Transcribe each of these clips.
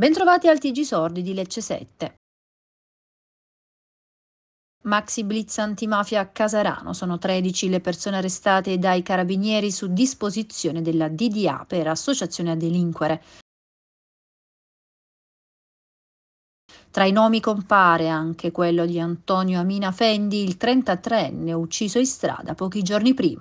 Bentrovati al TG Sordi di Lecce 7. Maxi Blitz antimafia a Casarano. Sono 13 le persone arrestate dai carabinieri su disposizione della DDA per associazione a delinquere. Tra i nomi compare anche quello di Antonio Amina Fendi, il 33enne ucciso in strada pochi giorni prima.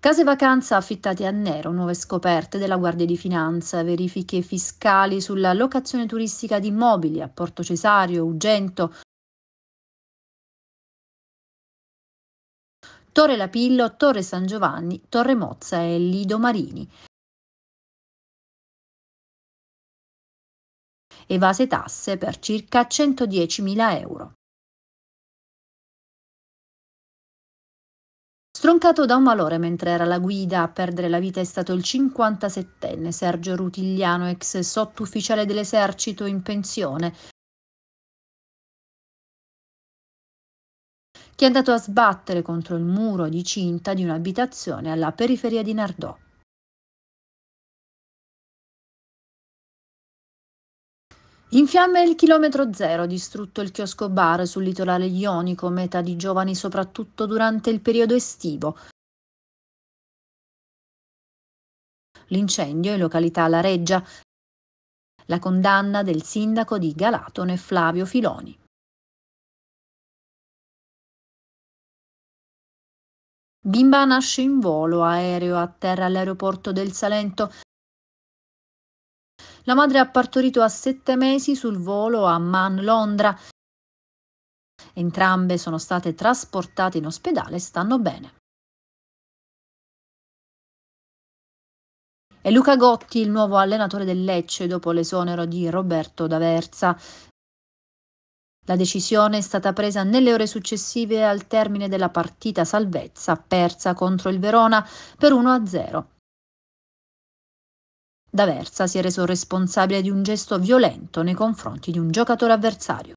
Case vacanza affittate a nero, nuove scoperte della Guardia di Finanza, verifiche fiscali sulla locazione turistica di immobili a Porto Cesario, Ugento, Torre Lapillo, Torre San Giovanni, Torre Mozza e Lido Marini. Evase tasse per circa 110.000 euro. Stroncato da un malore mentre era alla guida, a perdere la vita è stato il 57enne Sergio Rutigliano, ex sottufficiale dell'esercito in pensione, che è andato a sbattere contro il muro di cinta di un'abitazione alla periferia di Nardò. In fiamme il chilometro zero, distrutto il chiosco bar sul litorale ionico, meta di giovani soprattutto durante il periodo estivo. L'incendio in località La Reggia. La condanna del sindaco di Galatone Flavio Filoni. Bimba nasce in volo aereo a terra all'aeroporto del Salento la madre ha partorito a sette mesi sul volo a Man Londra. Entrambe sono state trasportate in ospedale e stanno bene. È Luca Gotti il nuovo allenatore del Lecce dopo l'esonero di Roberto D'Aversa. La decisione è stata presa nelle ore successive al termine della partita salvezza persa contro il Verona per 1-0. D'Aversa si è reso responsabile di un gesto violento nei confronti di un giocatore avversario.